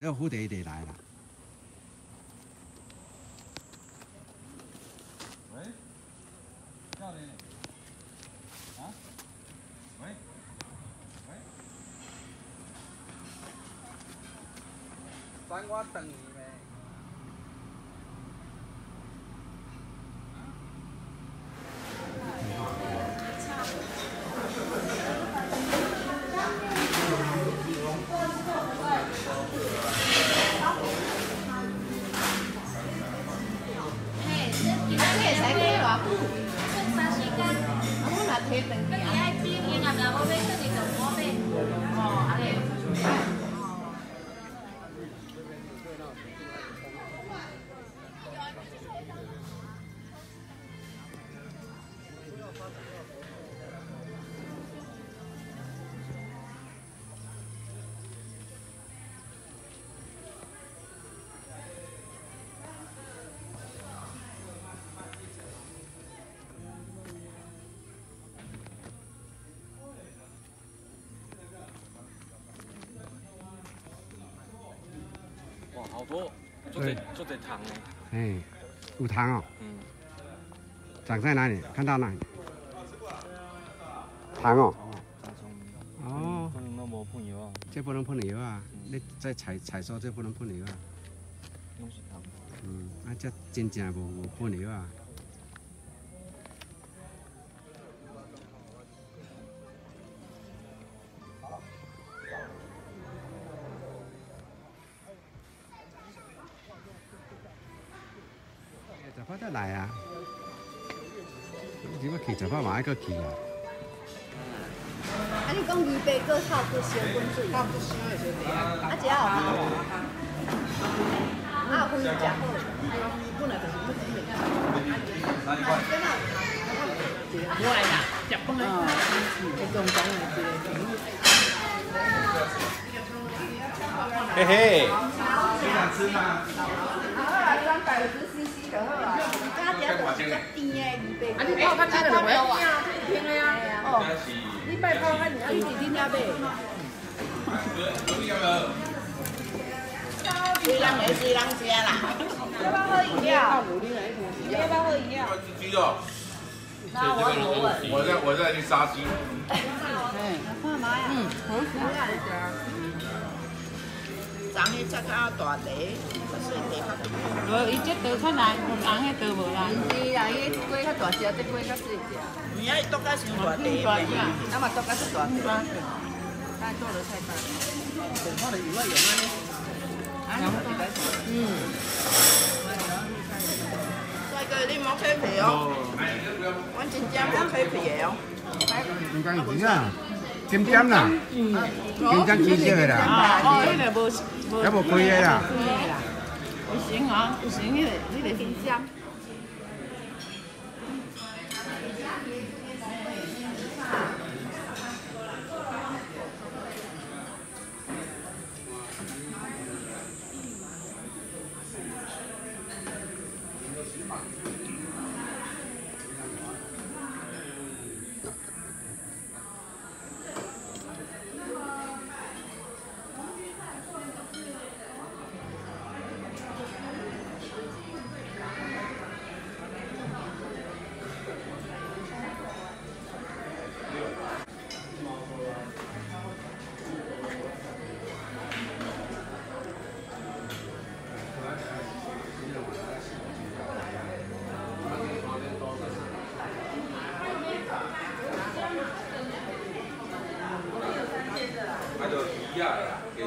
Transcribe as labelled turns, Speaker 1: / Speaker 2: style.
Speaker 1: 要蝴蝶得来了。
Speaker 2: 喂，教练，啊？喂，喂，
Speaker 3: 等我等你呗。
Speaker 4: 这会使买偌久？三四天。啊，我若摕转去啊。爱比因啊，若无
Speaker 2: 好多，
Speaker 1: 做
Speaker 2: 点做点糖呢，
Speaker 1: 哎，有糖哦，
Speaker 2: 嗯，
Speaker 1: 长在哪里？看到哪里？糖哦。哦，
Speaker 2: 不能都无喷油啊，
Speaker 1: 这不能碰油啊！你在采采收这不能碰油啊。嗯，啊，这真正无无喷油啊。十八再来啊！如果去十八嘛，爱搁去啊。
Speaker 4: 啊，你讲鱼白个泡个烧滚水，泡个烧的时候啊，只要好，啊，有分食。好，本来就是不煮的。
Speaker 5: 我来啦，食。饭啊，会中奖的一个。
Speaker 2: 嘿嘿，
Speaker 4: 三百五十 CC 就好啊，加点就是较甜的鱼白。
Speaker 5: 啊，你泡较这个就袂啊，听的啊。哦，你摆泡较尔，你是恁遐买？
Speaker 6: 虽然没虽然吃啦，
Speaker 4: 要不要喝饮料？要不要喝饮料？
Speaker 7: 鸡肉，
Speaker 4: 那我有问。
Speaker 7: 我在我在去杀鸡。
Speaker 4: 干嘛呀？嗯，
Speaker 6: 长迄只较大地，细地较大。
Speaker 5: 无，伊这刀较难，红红迄刀无难。
Speaker 4: 是啊，伊龟较大只，这龟较细只。
Speaker 6: 你爱剁较伤大地
Speaker 5: 大
Speaker 6: 的，
Speaker 5: 只啊，
Speaker 4: 那么都较是大只。
Speaker 5: 但做的太大。
Speaker 6: 我就以为用安尼。
Speaker 5: 嗯，
Speaker 6: 帅哥，你莫开皮哦，我真正莫开皮的哦。
Speaker 1: 金刚鱼啊，金针啦，金针金色的啦，
Speaker 5: 啊，哦，迄个无无。
Speaker 1: 还无开的啦。
Speaker 5: 开的啦。有成啊，不行迄个迄个冰箱。
Speaker 7: 一样的，给